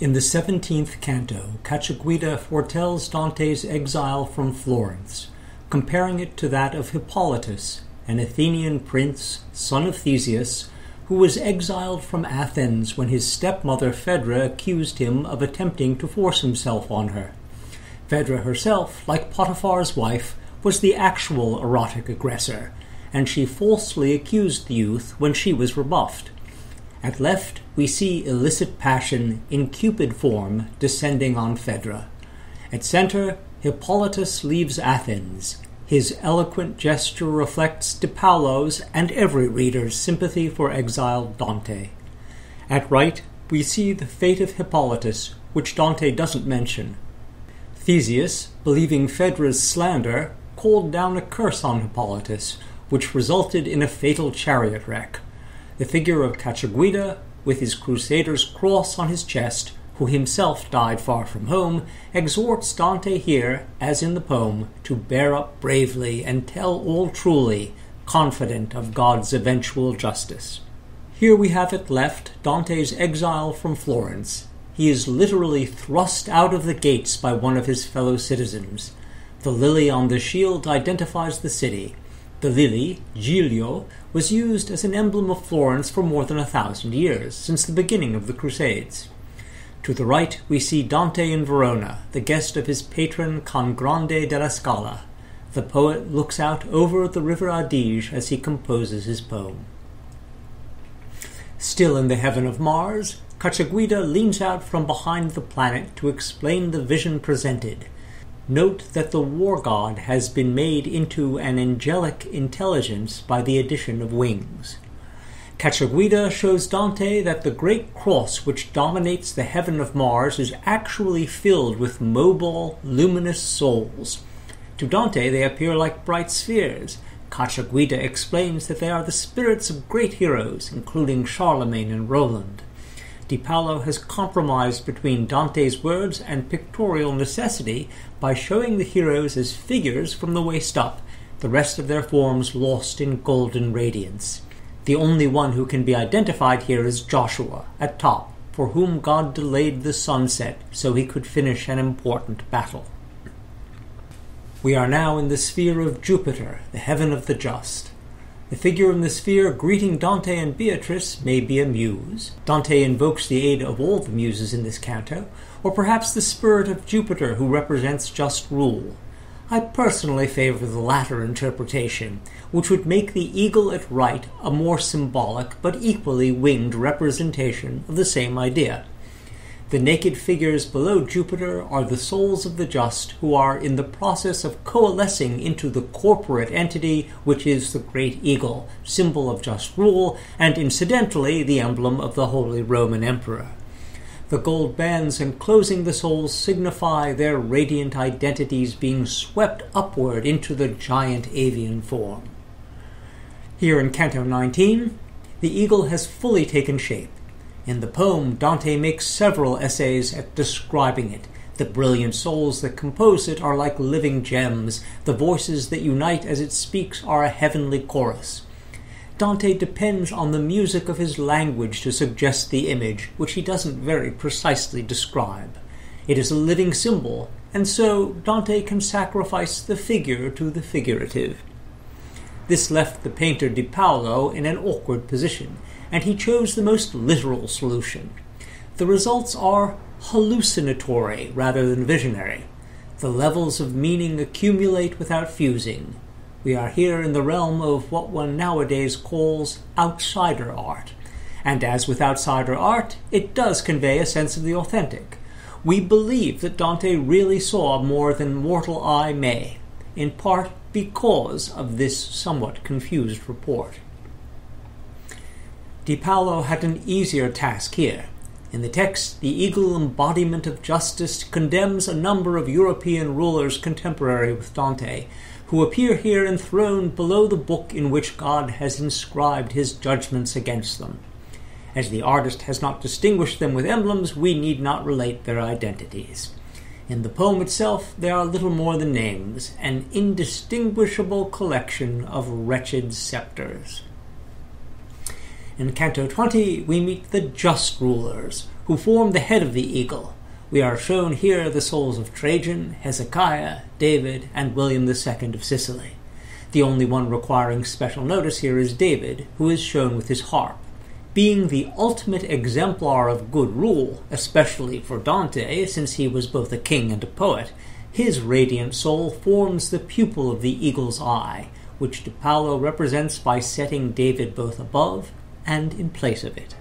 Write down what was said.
In the seventeenth canto, Cacciaguida foretells Dante's exile from Florence, comparing it to that of Hippolytus, an Athenian prince, son of Theseus, who was exiled from Athens when his stepmother Phaedra accused him of attempting to force himself on her. Phaedra herself, like Potiphar's wife, was the actual erotic aggressor, and she falsely accused the youth when she was rebuffed. At left, we see illicit passion in Cupid form descending on Phaedra. At center, Hippolytus leaves Athens. His eloquent gesture reflects Di Paolo's and every reader's sympathy for exiled Dante. At right, we see the fate of Hippolytus, which Dante doesn't mention. Theseus, believing Phaedra's slander, called down a curse on Hippolytus, which resulted in a fatal chariot wreck. The figure of Cacciaguida, with his crusader's cross on his chest, who himself died far from home, exhorts Dante here, as in the poem, to bear up bravely and tell all truly, confident of God's eventual justice. Here we have it left Dante's exile from Florence. He is literally thrust out of the gates by one of his fellow citizens. The lily on the shield identifies the city. The lily, Giglio, was used as an emblem of Florence for more than a thousand years, since the beginning of the Crusades. To the right, we see Dante in Verona, the guest of his patron Can Grande della Scala. The poet looks out over the river Adige as he composes his poem. Still in the heaven of Mars, Cacciaguida leans out from behind the planet to explain the vision presented – Note that the war god has been made into an angelic intelligence by the addition of wings. Cacciaguida shows Dante that the great cross which dominates the heaven of Mars is actually filled with mobile, luminous souls. To Dante, they appear like bright spheres. Cacciaguida explains that they are the spirits of great heroes, including Charlemagne and Roland. Di Paolo has compromised between Dante's words and pictorial necessity by showing the heroes as figures from the waist up, the rest of their forms lost in golden radiance. The only one who can be identified here is Joshua, at top, for whom God delayed the sunset so he could finish an important battle. We are now in the sphere of Jupiter, the heaven of the just. The figure in the sphere greeting Dante and Beatrice may be a muse. Dante invokes the aid of all the muses in this canto, or perhaps the spirit of Jupiter who represents just rule. I personally favor the latter interpretation, which would make the eagle at right a more symbolic but equally winged representation of the same idea. The naked figures below Jupiter are the souls of the just who are in the process of coalescing into the corporate entity which is the great eagle, symbol of just rule, and incidentally the emblem of the Holy Roman Emperor. The gold bands enclosing the souls signify their radiant identities being swept upward into the giant avian form. Here in Canto 19, the eagle has fully taken shape in the poem, Dante makes several essays at describing it. The brilliant souls that compose it are like living gems. The voices that unite as it speaks are a heavenly chorus. Dante depends on the music of his language to suggest the image, which he doesn't very precisely describe. It is a living symbol, and so Dante can sacrifice the figure to the figurative. This left the painter Di Paolo in an awkward position and he chose the most literal solution. The results are hallucinatory rather than visionary. The levels of meaning accumulate without fusing. We are here in the realm of what one nowadays calls outsider art. And as with outsider art, it does convey a sense of the authentic. We believe that Dante really saw more than mortal eye may, in part because of this somewhat confused report. Di Paolo had an easier task here. In the text, the eagle embodiment of justice condemns a number of European rulers contemporary with Dante, who appear here enthroned below the book in which God has inscribed his judgments against them. As the artist has not distinguished them with emblems, we need not relate their identities. In the poem itself, they are little more than names, an indistinguishable collection of wretched scepters. In Canto 20, we meet the just rulers, who form the head of the eagle. We are shown here the souls of Trajan, Hezekiah, David, and William II of Sicily. The only one requiring special notice here is David, who is shown with his harp. Being the ultimate exemplar of good rule, especially for Dante, since he was both a king and a poet, his radiant soul forms the pupil of the eagle's eye, which Di Paolo represents by setting David both above and in place of it.